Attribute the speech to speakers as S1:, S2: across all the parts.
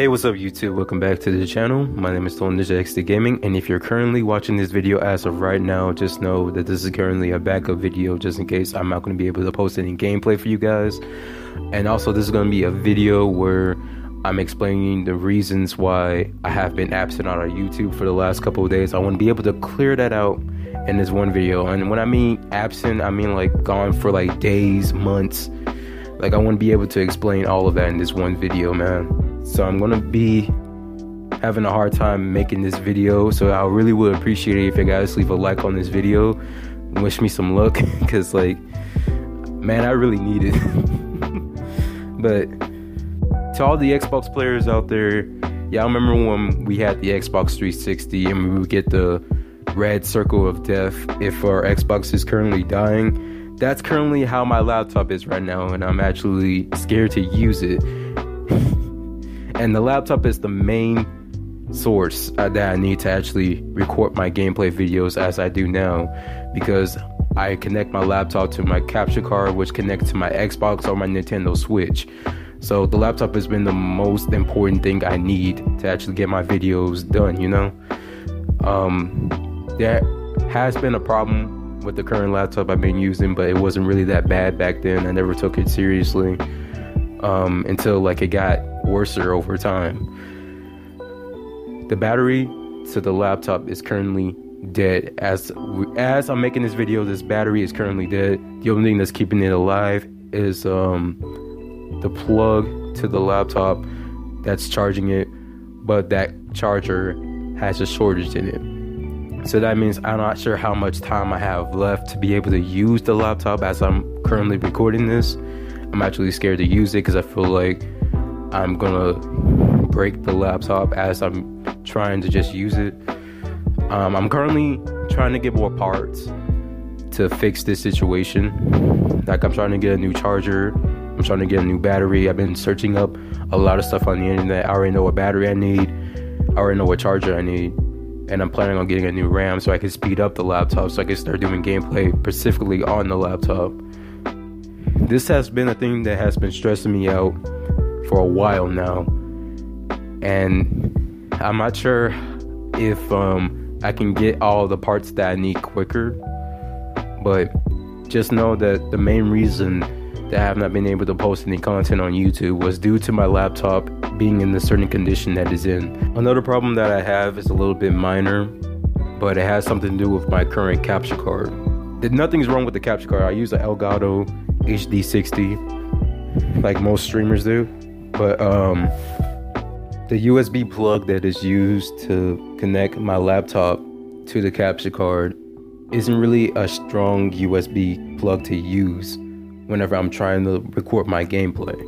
S1: Hey, what's up YouTube? Welcome back to the channel. My name is Total Ninja XD Gaming, and if you're currently watching this video as of right now, just know that this is currently a backup video just in case I'm not going to be able to post any gameplay for you guys. And also, this is going to be a video where I'm explaining the reasons why I have been absent on our YouTube for the last couple of days. I want to be able to clear that out in this one video. And when I mean absent, I mean like gone for like days, months. Like I want to be able to explain all of that in this one video, man. So I'm gonna be having a hard time making this video. So I really would appreciate it if you guys leave a like on this video. Wish me some luck, cause like, man, I really need it. but to all the Xbox players out there, I remember when we had the Xbox 360 and we would get the red circle of death if our Xbox is currently dying. That's currently how my laptop is right now, and I'm actually scared to use it. And the laptop is the main source uh, that I need to actually record my gameplay videos as I do now because I connect my laptop to my capture card which connects to my Xbox or my Nintendo Switch. So the laptop has been the most important thing I need to actually get my videos done, you know? Um, there has been a problem with the current laptop I've been using, but it wasn't really that bad back then. I never took it seriously um, until like it got worse over time. The battery to the laptop is currently dead. As as I'm making this video, this battery is currently dead. The only thing that's keeping it alive is um, the plug to the laptop that's charging it, but that charger has a shortage in it. So that means I'm not sure how much time I have left to be able to use the laptop as I'm currently recording this. I'm actually scared to use it because I feel like I'm gonna break the laptop as I'm trying to just use it. Um, I'm currently trying to get more parts to fix this situation. Like I'm trying to get a new charger. I'm trying to get a new battery. I've been searching up a lot of stuff on the internet. I already know what battery I need. I already know what charger I need. And I'm planning on getting a new RAM so I can speed up the laptop so I can start doing gameplay specifically on the laptop. This has been a thing that has been stressing me out for a while now, and I'm not sure if um, I can get all the parts that I need quicker. But just know that the main reason that I have not been able to post any content on YouTube was due to my laptop being in the certain condition that it's in. Another problem that I have is a little bit minor, but it has something to do with my current capture card. Nothing's wrong with the capture card. I use an Elgato HD60 like most streamers do but um, the USB plug that is used to connect my laptop to the capture card isn't really a strong USB plug to use whenever I'm trying to record my gameplay.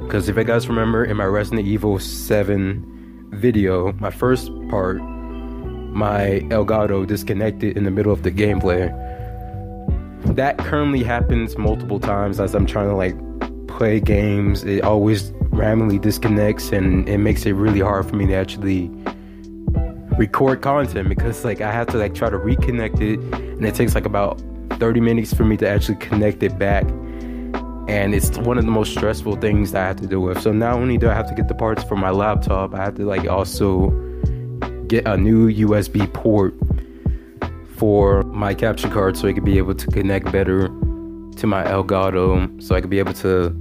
S1: Because if you guys remember in my Resident Evil 7 video, my first part, my Elgato disconnected in the middle of the gameplay. That currently happens multiple times as I'm trying to like play games, it always randomly disconnects and it makes it really hard for me to actually record content because like I have to like try to reconnect it and it takes like about 30 minutes for me to actually connect it back. And it's one of the most stressful things that I have to deal with. So not only do I have to get the parts for my laptop, I have to like also get a new USB port for my capture card so it can be able to connect better to my Elgato so I could be able to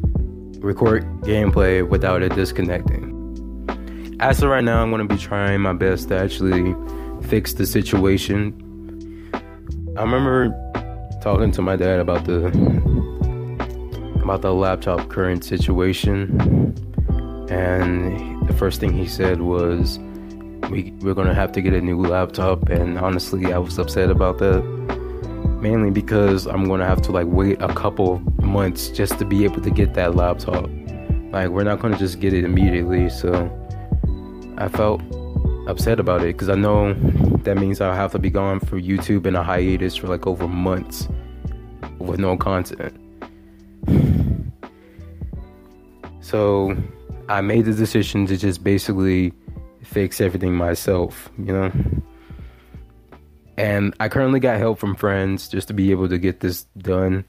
S1: record gameplay without it disconnecting. As of right now, I'm going to be trying my best to actually fix the situation. I remember talking to my dad about the about the laptop current situation and the first thing he said was we, we're gonna have to get a new laptop and honestly i was upset about that mainly because I'm gonna have to like wait a couple months just to be able to get that laptop. Like we're not gonna just get it immediately, so I felt upset about it because I know that means I'll have to be gone for YouTube in a hiatus for like over months with no content. So I made the decision to just basically fix everything myself, you know? And I currently got help from friends just to be able to get this done.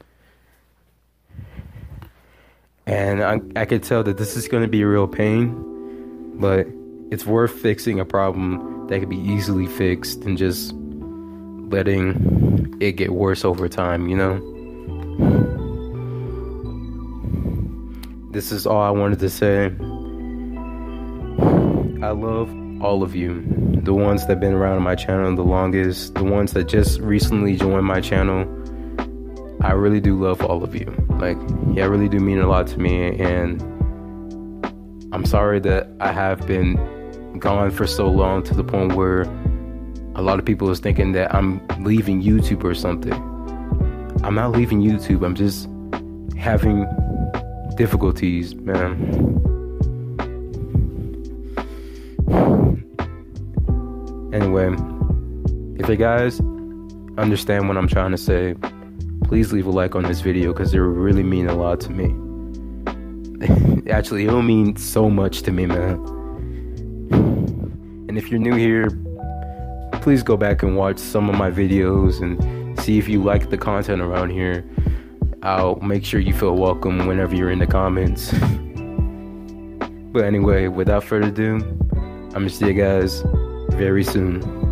S1: And I, I could tell that this is going to be a real pain But it's worth fixing a problem that could be easily fixed and just letting it get worse over time, you know? This is all I wanted to say. I love all of you. The ones that have been around my channel the longest, the ones that just recently joined my channel. I really do love all of you. Like, yeah, really do mean a lot to me. And I'm sorry that I have been gone for so long to the point where a lot of people is thinking that I'm leaving YouTube or something. I'm not leaving YouTube. I'm just having difficulties, man. Anyway, if you guys understand what I'm trying to say, please leave a like on this video because it will really mean a lot to me. Actually, it'll mean so much to me, man. And if you're new here, please go back and watch some of my videos and see if you like the content around here. I'll make sure you feel welcome whenever you're in the comments. but anyway, without further ado, I'm gonna see you guys very soon.